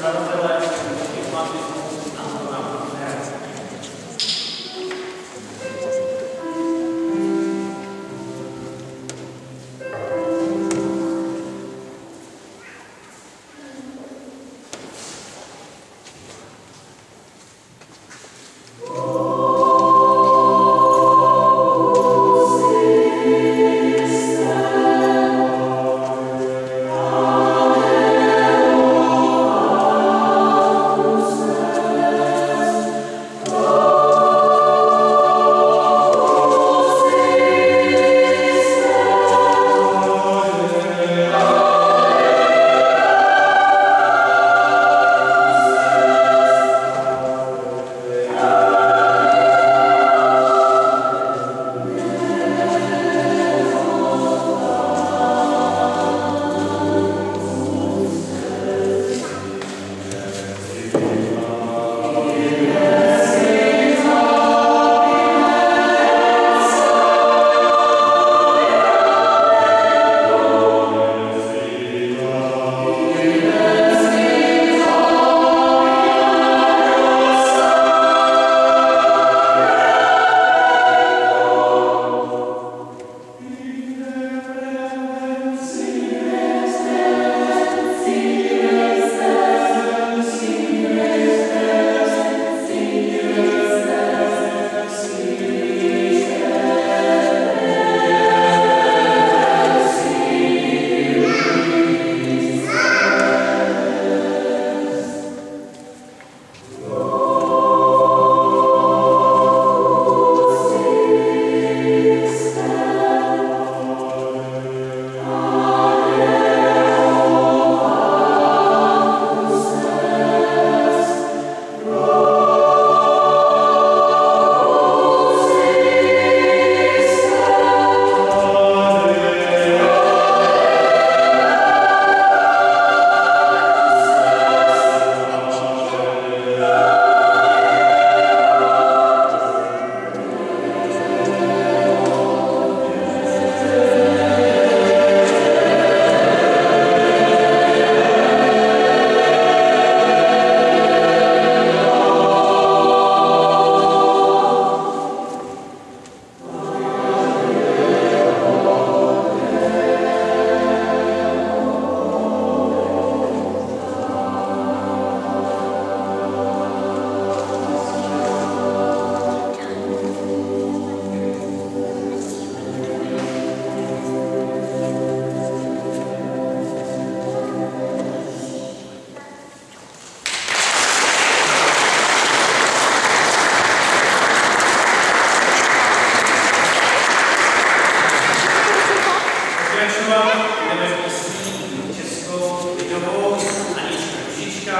Zahlungsverwaltung, Informatik,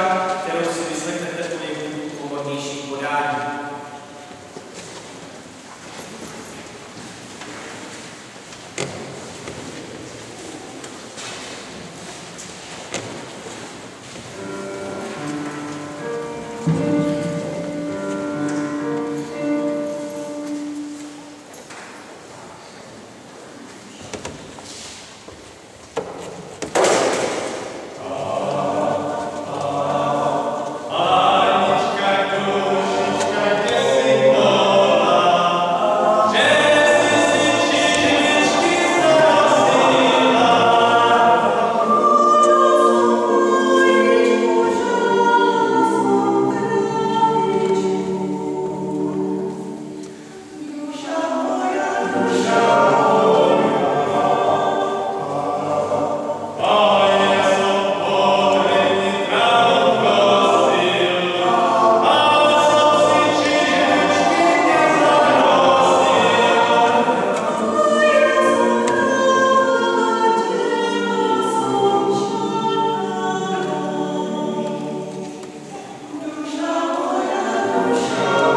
감사합니다. show.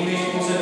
Image